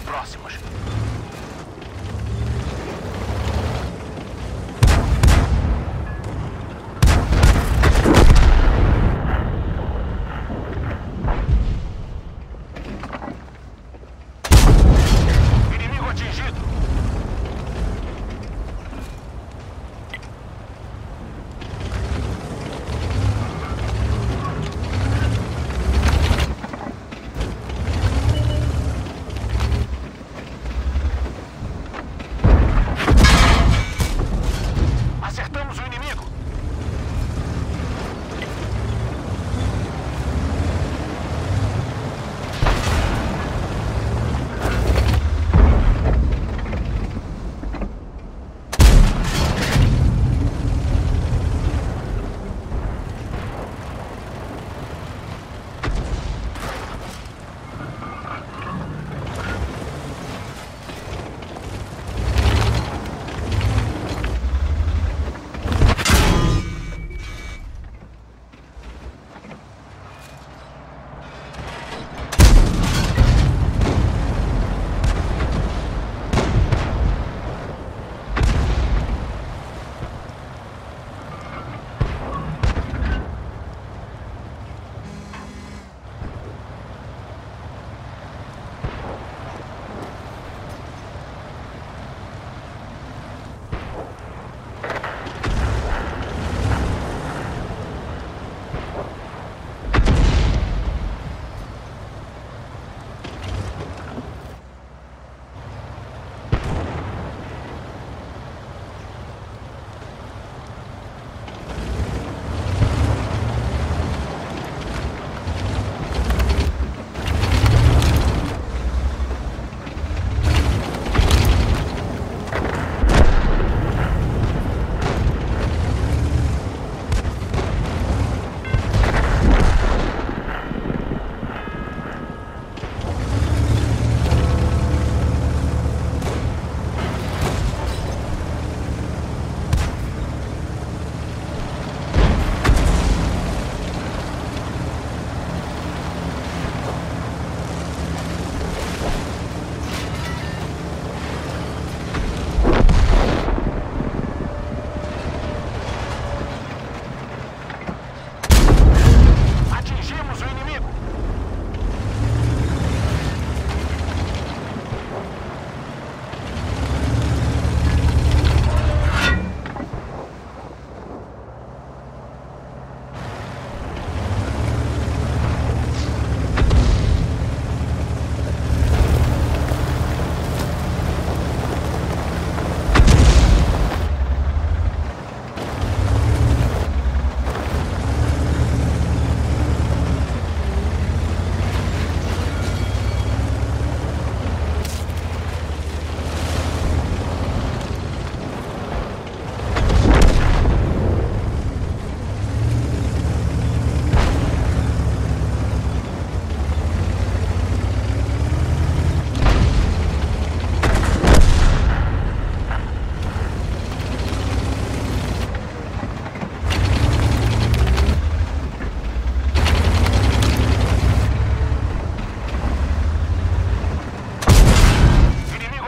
próximos.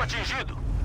Atingido!